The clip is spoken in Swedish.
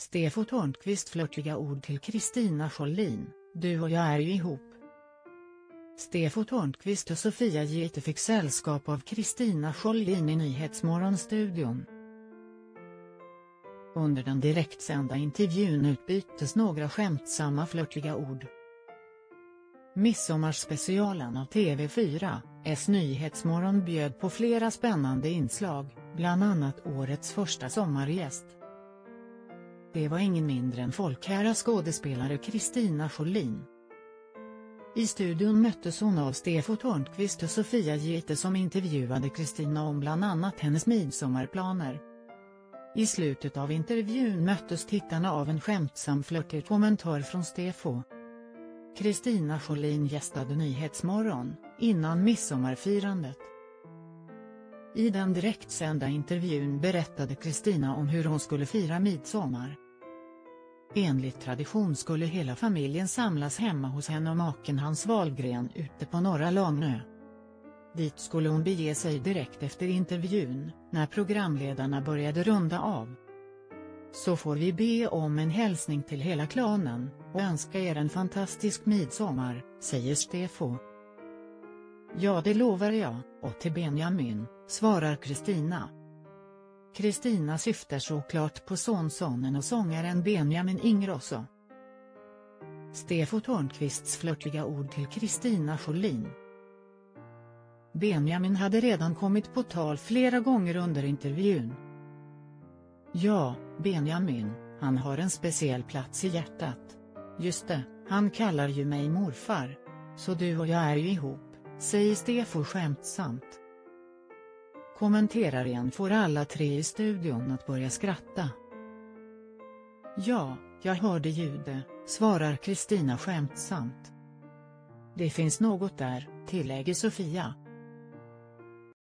Stefo Törnqvist flörtiga ord till Kristina Schollin, du och jag är ju ihop. Stefo Törnqvist och Sofia Giete fick sällskap av Kristina Schollin i Nyhetsmorgonstudion. Under den direktsända intervjun utbyttes några skämtsamma flörtiga ord. Midsommarspecialen av TV4, S Nyhetsmorgon bjöd på flera spännande inslag, bland annat årets första sommargäst. Det var ingen mindre än folkkära skådespelare Kristina Schollin. I studion möttes hon av Stefo Törnqvist och Sofia Gite som intervjuade Kristina om bland annat hennes midsommarplaner. I slutet av intervjun möttes tittarna av en skämtsam flörtig kommentar från Stefo. Kristina Schollin gästade Nyhetsmorgon, innan midsommarfirandet. I den direktsända intervjun berättade Kristina om hur hon skulle fira midsommar. Enligt tradition skulle hela familjen samlas hemma hos henne och maken Hans Wahlgren ute på Norra Långö. Dit skulle hon bege sig direkt efter intervjun, när programledarna började runda av. Så får vi be om en hälsning till hela klanen, och önska er en fantastisk midsommar, säger Stefo. Ja det lovar jag, och till Benjamin, svarar Kristina. Kristina syftar såklart på sonsonen och sångaren Benjamin Ingrosso. Stefo Törnqvists flörtiga ord till Kristina Schollin. Benjamin hade redan kommit på tal flera gånger under intervjun. Ja, Benjamin, han har en speciell plats i hjärtat. Just det, han kallar ju mig morfar. Så du och jag är ju ihop, säger Stefo skämtsamt. Kommenteraren får alla tre i studion att börja skratta. Ja, jag hörde ljudet, svarar Kristina skämtsamt. Det finns något där, tillägger Sofia.